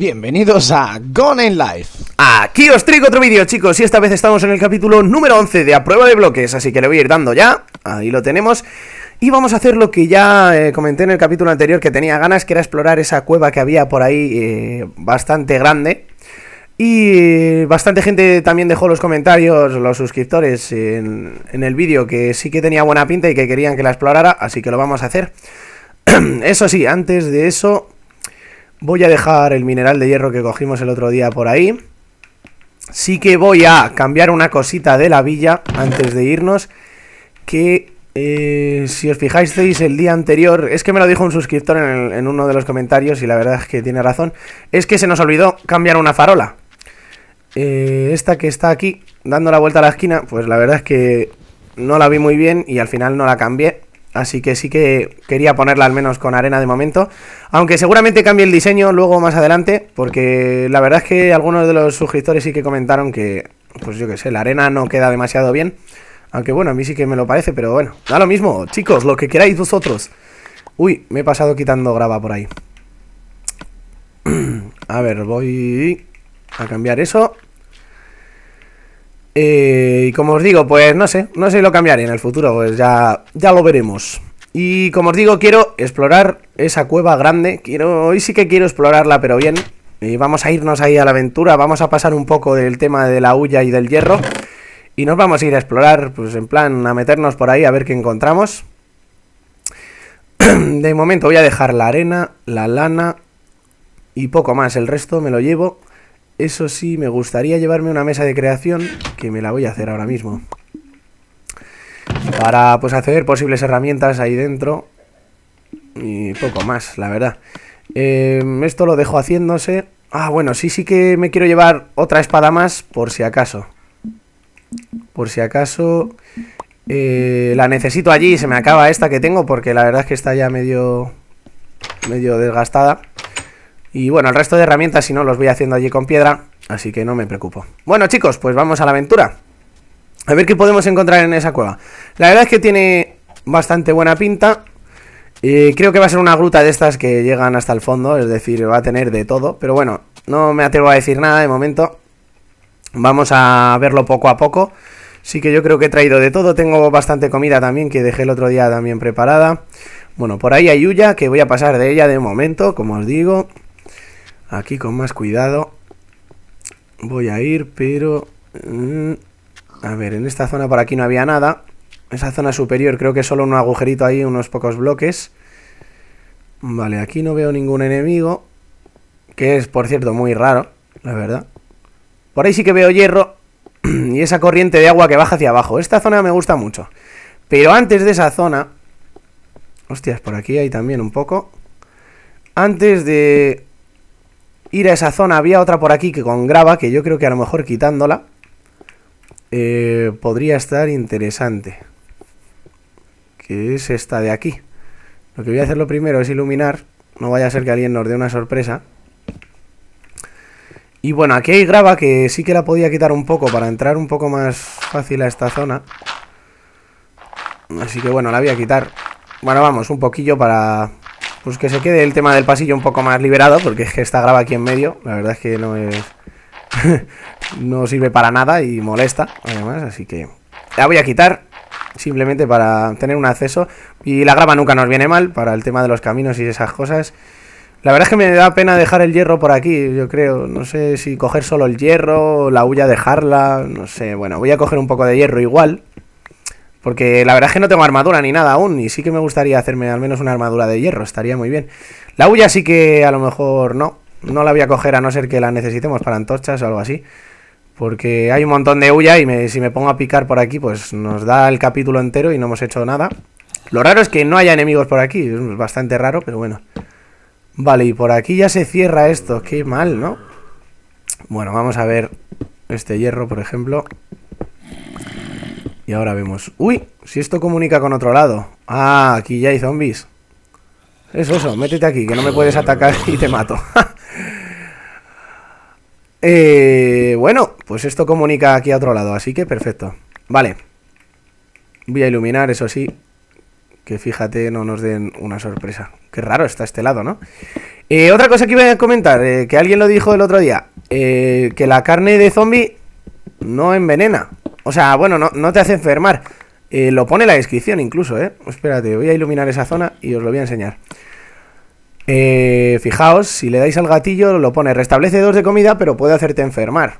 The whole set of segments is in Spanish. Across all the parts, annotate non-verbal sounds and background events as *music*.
Bienvenidos a Gone in Life. Aquí os traigo otro vídeo, chicos, y esta vez estamos en el capítulo número 11 de A Prueba de Bloques, así que le voy a ir dando ya, ahí lo tenemos. Y vamos a hacer lo que ya eh, comenté en el capítulo anterior que tenía ganas, que era explorar esa cueva que había por ahí eh, bastante grande. Y eh, bastante gente también dejó los comentarios, los suscriptores, en, en el vídeo que sí que tenía buena pinta y que querían que la explorara, así que lo vamos a hacer. *clears throat* eso sí, antes de eso, Voy a dejar el mineral de hierro que cogimos el otro día por ahí. Sí que voy a cambiar una cosita de la villa antes de irnos. Que eh, si os fijáis el día anterior, es que me lo dijo un suscriptor en, uno de los comentarios y la verdad es que tiene razón. Es que se nos olvidó cambiar una farola. Eh, esta que está aquí, dando la vuelta a la esquina, pues la verdad es que no la vi muy bien y al final no la cambié. Así que sí que quería ponerla al menos con arena de momento. Aunque seguramente cambie el diseño luego más adelante. Porque la verdad es que algunos de los suscriptores sí que comentaron que, pues yo qué sé, la arena no queda demasiado bien. Aunque bueno, a mí sí que me lo parece, pero bueno, da lo mismo, chicos, lo que queráis vosotros. Uy, me he pasado quitando grava por ahí. *clears throat* a ver, voy a cambiar eso. Eh, y como os digo, pues no sé, no sé si lo cambiaré en el futuro, pues ya, ya lo veremos. Y como os digo, quiero explorar esa cueva grande, quiero, hoy sí que quiero explorarla, pero bien. Y vamos a irnos ahí a la aventura, vamos a pasar un poco del tema de la hulla y del hierro. Y nos vamos a ir a explorar, pues en plan, a meternos por ahí a ver qué encontramos. *clears throat* De momento voy a dejar la arena, la lana y poco más, el resto me lo llevo. Eso sí, me gustaría llevarme una mesa de creación, que me la voy a hacer ahora mismo. Para pues hacer posibles herramientas ahí dentro. Y poco más, la verdad. Em, esto lo dejo haciéndose. Ah, bueno, sí, sí que me quiero llevar otra espada más, por si acaso. Por si acaso... Eh, la necesito allí, se me acaba esta que tengo, porque la verdad es que está ya medio... Medio desgastada. Y bueno, el resto de herramientas, si no, los voy haciendo allí con piedra, así que no me preocupo. Bueno, chicos, pues vamos a la aventura. A ver qué podemos encontrar en esa cueva. La verdad es que tiene bastante buena pinta. Y creo que va a ser una gruta de estas que llegan hasta el fondo, es decir, va a tener de todo. Pero bueno, no me atrevo a decir nada de momento. Vamos a verlo poco a poco. Sí que yo creo que he traído de todo. Tengo bastante comida también que dejé el otro día también preparada. Bueno, por ahí hay huya que voy a pasar de ella de momento, como os digo. Aquí con más cuidado. Voy a ir, pero... Mm, a ver, en esta zona por aquí no había nada. Esa zona superior creo que solo un agujerito ahí, unos pocos bloques. Vale, aquí no veo ningún enemigo. Que es, por cierto, muy raro, la verdad. Por ahí sí que veo hierro. *clears throat* y esa corriente de agua que baja hacia abajo. Esta zona me gusta mucho. Pero antes de esa zona... Hostias, por aquí hay también un poco. Antes de ir a esa zona. Había otra por aquí que con grava, que yo creo que a lo mejor quitándola eh, podría estar interesante. Que es esta de aquí. Lo que voy a hacer lo primero es iluminar. No vaya a ser que alguien nos dé una sorpresa. Y bueno, aquí hay grava que sí que la podía quitar un poco para entrar un poco más fácil a esta zona. Así que bueno, la voy a quitar. Bueno, vamos, un poquillo para, pues que se quede el tema del pasillo un poco más liberado, porque es que está graba aquí en medio, la verdad es que no es... *laughs* no sirve para nada y molesta, además, así que la voy a quitar, simplemente para tener un acceso, y la grava nunca nos viene mal, para el tema de los caminos y esas cosas. La verdad es que me da pena dejar el hierro por aquí, yo creo, no sé si coger solo el hierro, la huya dejarla, no sé, bueno, voy a coger un poco de hierro igual, porque la verdad es que no tengo armadura ni nada aún. Y sí que me gustaría hacerme al menos una armadura de hierro. Estaría muy bien. La huya sí que a lo mejor no. No la voy a coger a no ser que la necesitemos para antorchas o algo así. Porque hay un montón de huya y si me pongo a picar por aquí, pues nos da el capítulo entero y no hemos hecho nada. Lo raro es que no haya enemigos por aquí. Es bastante raro, pero bueno. Vale, y por aquí ya se cierra esto. Qué mal, ¿no? Bueno, vamos a ver este hierro, por ejemplo. Y ahora vemos... ¡Uy! Si esto comunica con otro lado. Ah, aquí ya hay zombies. Eso, eso. Métete aquí, que no me puedes atacar y te mato. *laughs* eh, bueno, pues esto comunica aquí a otro lado, así que perfecto. Vale. Voy a iluminar, eso sí. Que fíjate, no nos den una sorpresa. Qué raro está este lado, ¿no? Eh, otra cosa que iba a comentar, eh, que alguien lo dijo el otro día, eh, que la carne de zombie no envenena. O sea, bueno, no, te hace enfermar. Eh, lo pone en la descripción incluso, ¿eh? Espérate, voy a iluminar esa zona y os lo voy a enseñar. Eh, fijaos, si le dais al gatillo lo pone restablece dos de comida, pero puede hacerte enfermar.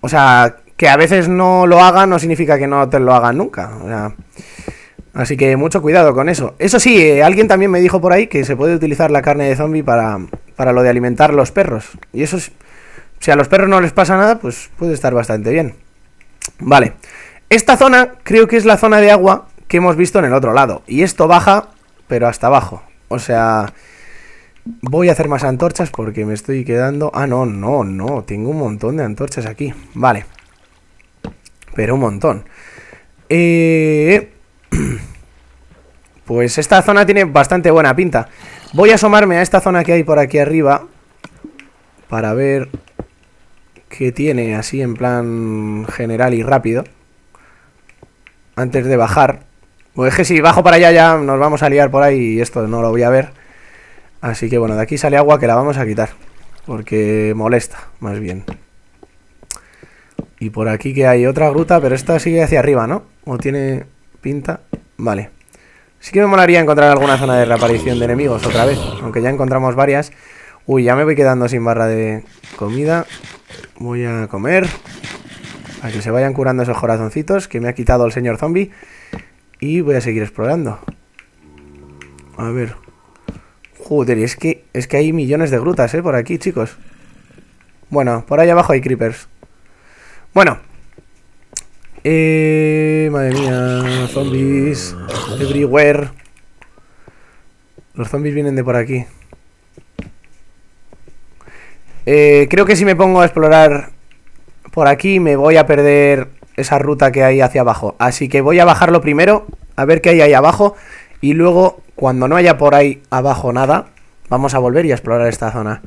O sea, que a veces no lo hagan no significa que no te lo hagan nunca. O sea, así que mucho cuidado con eso. Eso sí, eh, alguien también me dijo por ahí que se puede utilizar la carne de zombie para, para lo de alimentar los perros. Y eso es, si a los perros no les pasa nada, pues puede estar bastante bien. Vale. Esta zona creo que es la zona de agua que hemos visto en el otro lado. Y esto baja, pero hasta abajo. O sea, voy a hacer más antorchas porque me estoy quedando... Ah, no, no, no. Tengo un montón de antorchas aquí. Vale. Pero un montón. Eh... *clears throat* Pues esta zona tiene bastante buena pinta. Voy a asomarme a esta zona que hay por aquí arriba. Para ver qué tiene así en plan general y rápido antes de bajar. Pues es que si bajo para allá ya nos vamos a liar por ahí y esto no lo voy a ver. Así que bueno, de aquí sale agua que la vamos a quitar. Porque molesta, más bien. Y por aquí que hay otra gruta, pero esta sigue hacia arriba, ¿no? O tiene pinta. Vale. Sí que me molaría encontrar alguna zona de reaparición de enemigos otra vez. Aunque ya encontramos varias. Uy, ya me voy quedando sin barra de comida. Voy a comer. Para que se vayan curando esos corazoncitos que me ha quitado el señor zombie. Y voy a seguir explorando. A ver. Joder, es que, es que hay millones de grutas, ¿eh? Por aquí, chicos. Bueno, por ahí abajo hay creepers. Bueno. Eh, madre mía, zombies. Everywhere. Los zombies vienen de por aquí. Eh, creo que si me pongo a explorar por aquí me voy a perder esa ruta que hay hacia abajo. Así que voy a bajarlo primero, a ver qué hay ahí abajo. Y luego, cuando no haya por ahí abajo nada, vamos a volver y a explorar esta zona.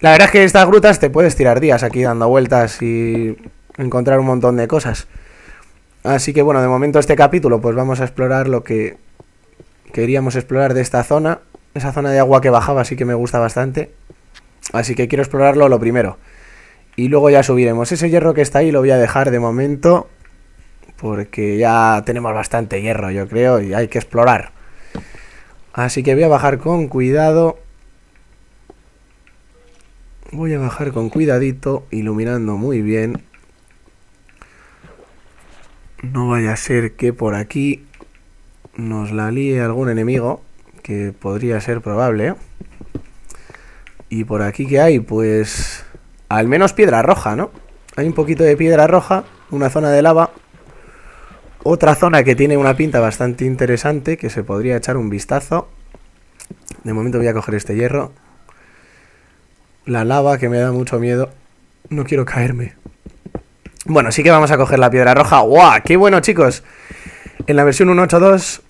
La verdad es que estas grutas te puedes tirar días aquí dando vueltas y encontrar un montón de cosas. Así que bueno, de momento este capítulo pues vamos a explorar lo que queríamos explorar de esta zona. Esa zona de agua que bajaba sí que me gusta bastante. Así que quiero explorarlo lo primero. Y luego ya subiremos. Ese hierro que está ahí lo voy a dejar de momento. Porque ya tenemos bastante hierro, yo creo. Y hay que explorar. Así que voy a bajar con cuidado. Voy a bajar con cuidadito. Iluminando muy bien. No vaya a ser que por aquí nos la líe algún enemigo. Que podría ser probable. Y por aquí que hay, pues al menos piedra roja, ¿no? Hay un poquito de piedra roja, una zona de lava. Otra zona que tiene una pinta bastante interesante, que se podría echar un vistazo. De momento voy a coger este hierro. La lava, que me da mucho miedo. No quiero caerme. Bueno, sí que vamos a coger la piedra roja. ¡Guau! ¡Qué bueno, chicos! En la versión 1.8.2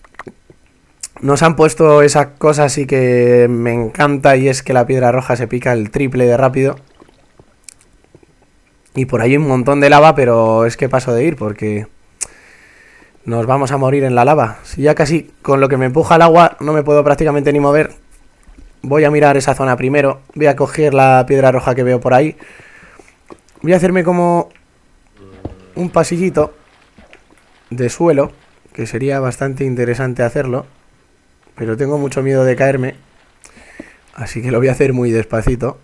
nos han puesto esa cosa así que me encanta y es que la piedra roja se pica el triple de rápido. Y por ahí un montón de lava, pero es que paso de ir porque nos vamos a morir en la lava. Si ya casi con lo que me empuja el agua no me puedo prácticamente ni mover. Voy a mirar esa zona primero. Voy a coger la piedra roja que veo por ahí. Voy a hacerme como un pasillito de suelo, que sería bastante interesante hacerlo. Pero tengo mucho miedo de caerme. Así que lo voy a hacer muy despacito.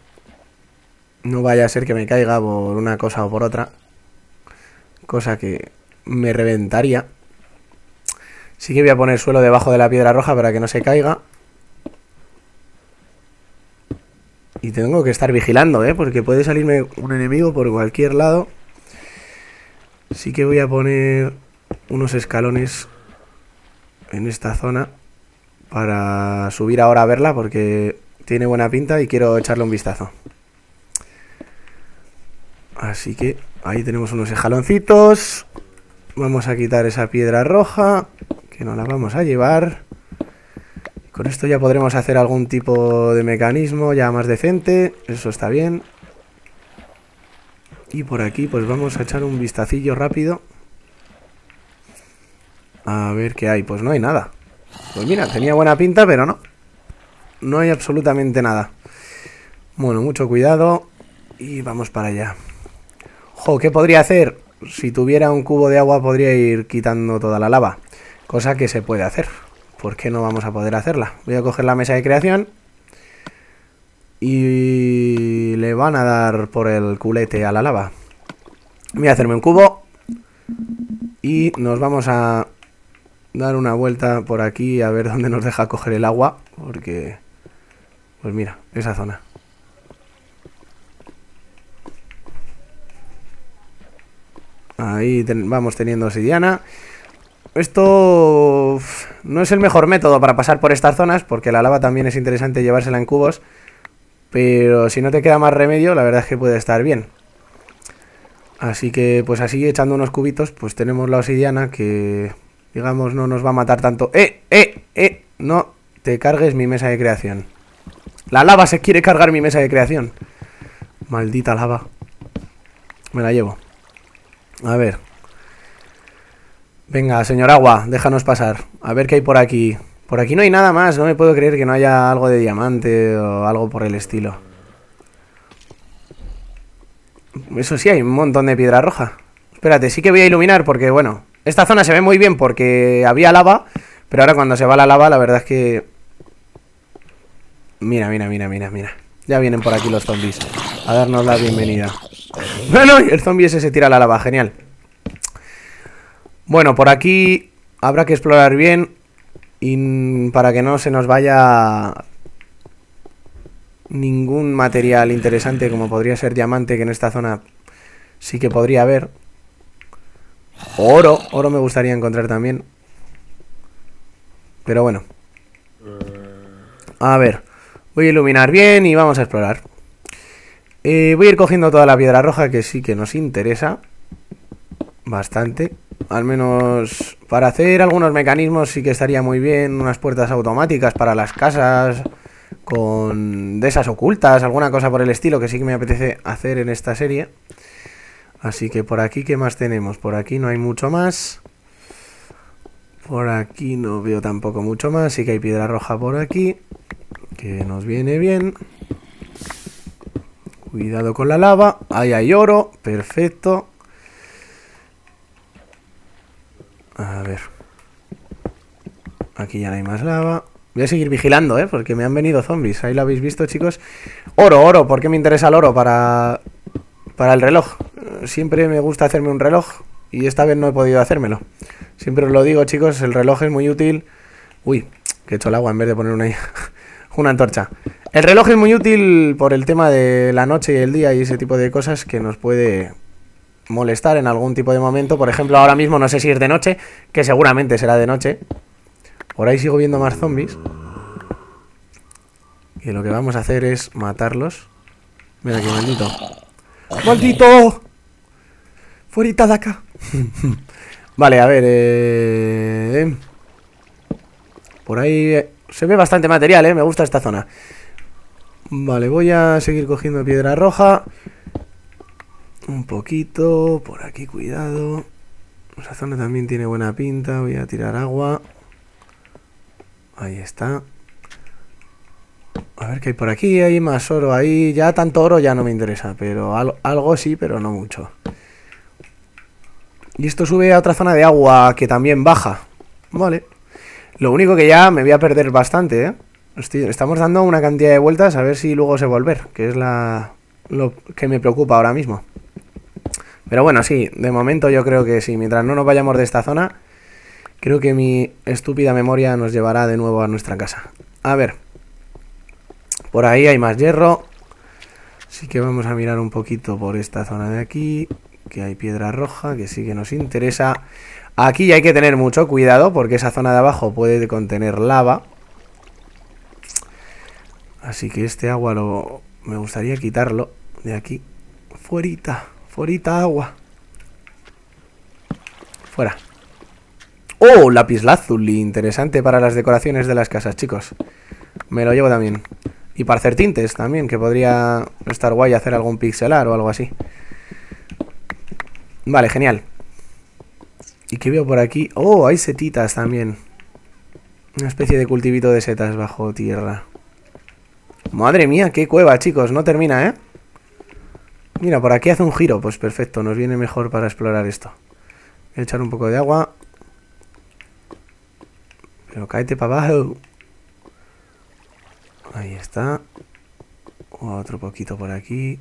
No vaya a ser que me caiga por una cosa o por otra. Cosa que me reventaría. Sí que voy a poner suelo debajo de la piedra roja para que no se caiga. Y tengo que estar vigilando, ¿eh? Porque puede salirme un enemigo por cualquier lado. Sí que voy a poner unos escalones en esta zona para subir ahora a verla porque tiene buena pinta y quiero echarle un vistazo. Así que ahí tenemos unos escaloncitos. Vamos a quitar esa piedra roja, que no la vamos a llevar. Con esto ya podremos hacer algún tipo de mecanismo ya más decente. Eso está bien. Y por aquí pues vamos a echar un vistacillo rápido. A ver qué hay. Pues no hay nada. Pues mira, tenía buena pinta, pero no. No hay absolutamente nada. Bueno, mucho cuidado. Y vamos para allá. Jo, ¿qué podría hacer? Si tuviera un cubo de agua podría ir quitando toda la lava. Cosa que se puede hacer. ¿Por qué no vamos a poder hacerla? Voy a coger la mesa de creación. Y le van a dar por el culete a la lava. Voy a hacerme un cubo. Y nos vamos a dar una vuelta por aquí a ver dónde nos deja coger el agua. Porque... Pues mira, esa zona. Ahí vamos teniendo obsidiana. Esto no es el mejor método para pasar por estas zonas, porque la lava también es interesante llevársela en cubos. Pero si no te queda más remedio, la verdad es que puede estar bien. Así que, pues así, echando unos cubitos, pues tenemos la obsidiana que, digamos, no nos va a matar tanto. ¡Eh! ¡Eh! ¡Eh! No te cargues mi mesa de creación. La lava se quiere cargar mi mesa de creación. Maldita lava. Me la llevo. A ver. Venga, señor agua, déjanos pasar. A ver qué hay por aquí. Por aquí no hay nada más, no me puedo creer que no haya algo de diamante o algo por el estilo. Eso sí, hay un montón de piedra roja. Espérate, sí que voy a iluminar porque, bueno, esta zona se ve muy bien porque había lava, pero ahora cuando se va la lava, la verdad es que... Mira, mira, mira, mira, mira. Ya vienen por aquí los zombies a darnos la bienvenida. Bueno, el zombie ese se tira la lava, genial. Bueno, por aquí habrá que explorar bien y para que no se nos vaya ningún material interesante como podría ser diamante, que en esta zona sí que podría haber. Oro, oro me gustaría encontrar también. Pero bueno. A ver, voy a iluminar bien y vamos a explorar. Eh, voy a ir cogiendo toda la piedra roja que sí que nos interesa. Bastante. Al menos para hacer algunos mecanismos sí que estaría muy bien. Unas puertas automáticas para las casas. Con de esas ocultas. Alguna cosa por el estilo que sí que me apetece hacer en esta serie. Así que por aquí, ¿qué más tenemos? Por aquí no hay mucho más. Por aquí no veo tampoco mucho más. Sí que hay piedra roja por aquí. Que nos viene bien. Cuidado con la lava. Ahí hay oro. Perfecto. A ver. Aquí ya no hay más lava. Voy a seguir vigilando, ¿eh? Porque me han venido zombies. Ahí lo habéis visto, chicos. Oro, oro. ¿Por qué me interesa el oro? Para, para el reloj. Siempre me gusta hacerme un reloj. Y esta vez no he podido hacérmelo. Siempre os lo digo, chicos. El reloj es muy útil. Uy, que he hecho el agua en vez de poner una, *laughs* una antorcha. El reloj es muy útil por el tema de la noche y el día y ese tipo de cosas que nos puede molestar en algún tipo de momento. Por ejemplo, ahora mismo no sé si es de noche, que seguramente será de noche. Por ahí sigo viendo más zombies. Y lo que vamos a hacer es matarlos. Mira qué maldito. ¡Maldito! ¡Fuerita de acá! *laughs* vale, a ver. Eh... Por ahí eh, se ve bastante material, ¿eh? Me gusta esta zona. Vale, voy a seguir cogiendo piedra roja. Un poquito. Por aquí, cuidado. Esa zona también tiene buena pinta. Voy a tirar agua. Ahí está. A ver qué hay por aquí. Hay más oro ahí. Ya tanto oro ya no me interesa. Pero algo sí, pero no mucho. Y esto sube a otra zona de agua que también baja. Vale. Lo único que ya me voy a perder bastante, ¿eh? estamos dando una cantidad de vueltas a ver si luego se volver, que es lo que me preocupa ahora mismo. Pero bueno, sí, de momento yo creo que sí, mientras no nos vayamos de esta zona, creo que mi estúpida memoria nos llevará de nuevo a nuestra casa. A ver, por ahí hay más hierro, así que vamos a mirar un poquito por esta zona de aquí, que hay piedra roja, que sí que nos interesa. Aquí hay que tener mucho cuidado porque esa zona de abajo puede contener lava. Así que este agua lo me gustaría quitarlo de aquí. Fuerita, fuerita agua. Fuera. ¡Oh! Lapislázuli. Interesante para las decoraciones de las casas, chicos. Me lo llevo también. Y para hacer tintes también, que podría estar guay hacer algún pixelar o algo así. Vale, genial. ¿Y qué veo por aquí? ¡Oh! Hay setitas también. Una especie de cultivito de setas bajo tierra. Madre mía, qué cueva, chicos. No termina, ¿eh? Mira, por aquí hace un giro. Pues perfecto, nos viene mejor para explorar esto. Voy a echar un poco de agua. Pero cáete para abajo. Ahí está. Otro poquito por aquí.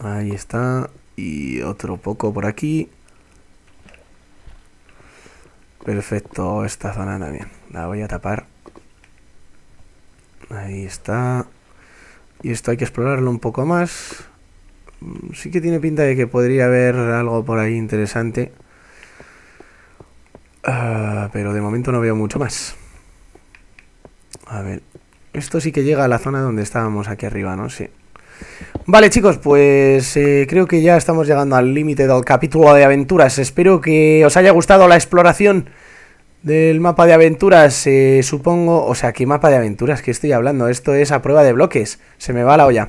Ahí está. Y otro poco por aquí. Perfecto, esta zona también. La voy a tapar. Ahí está. Y esto hay que explorarlo un poco más. Mm, sí que tiene pinta de que podría haber algo por ahí interesante. Ah, pero de momento no veo mucho más. A ver. Esto sí que llega a la zona donde estábamos aquí arriba, ¿no? Sí. Vale chicos, pues eh, creo que ya estamos llegando al límite del capítulo de aventuras. Espero que os haya gustado la exploración del mapa de aventuras, eh, supongo... O sea, ¿qué mapa de aventuras que estoy hablando? Esto es a prueba de bloques. Se me va la olla.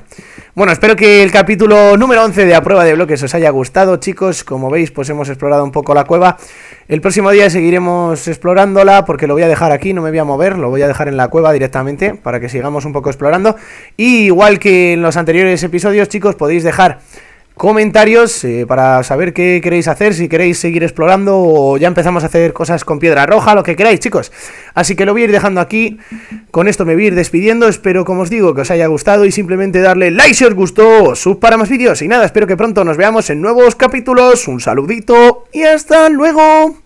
Bueno, espero que el capítulo número 11 de a prueba de bloques os haya gustado, chicos. Como veis, pues hemos explorado un poco la cueva. El próximo día seguiremos explorándola porque lo voy a dejar aquí, no me voy a mover. Lo voy a dejar en la cueva directamente para que sigamos un poco explorando. Y igual que en los anteriores episodios, chicos, podéis dejar comentarios eh, para saber qué queréis hacer, si queréis seguir explorando o ya empezamos a hacer cosas con piedra roja, lo que queráis, chicos. Así que lo voy a ir dejando aquí. Con esto me voy a ir despidiendo. Espero, como os digo, que os haya gustado y simplemente darle like si os gustó, sub para más vídeos. Y nada, espero que pronto nos veamos en nuevos capítulos. Un saludito y hasta luego.